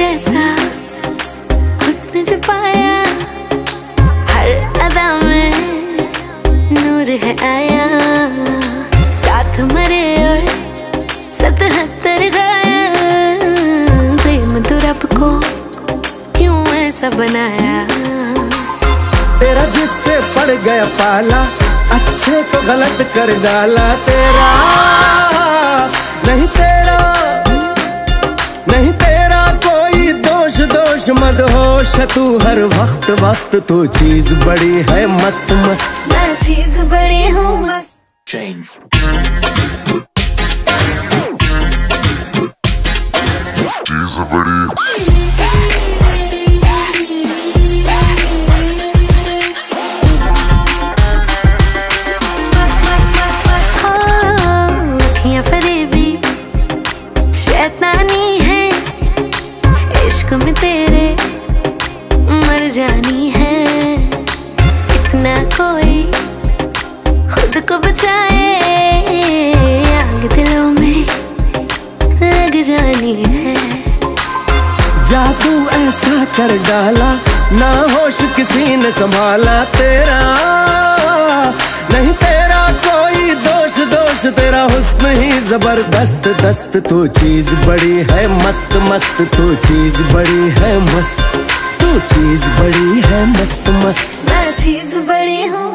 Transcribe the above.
जैसा हुस्न जो पाया, हर अदा में नूर है आया। साथ मरे और सतहत्तर गाया। प्रेम तो को क्यों ऐसा बनाया? तेरा जिससे पड़ गया पाला, अच्छे को गलत कर डाला तेरा। नहीं तेरा दोष मत होश तू हर वक्त वक्त तू चीज़ बड़ी है मस्त मस्त। मैं चीज़ बड़ी हूँ मस्त। She's a pretty अखियाँ फरेबी शैतानी है तेरे मर जानी है। इतना कोई खुद को बचाए, आग दिलों में लग जानी है। जादू ऐसा कर डाला, ना होश किसी ने संभाला तेरा। नहीं तेरा दोष तेरा हुस्न ही ज़बरदस्त, दस्त तू चीज़ बड़ी है मस्त मस्त तू चीज़ बड़ी है मस्त, तू चीज़ बड़ी है मस्त मस्त। मैं चीज़ बड़ी हूँ